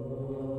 Oh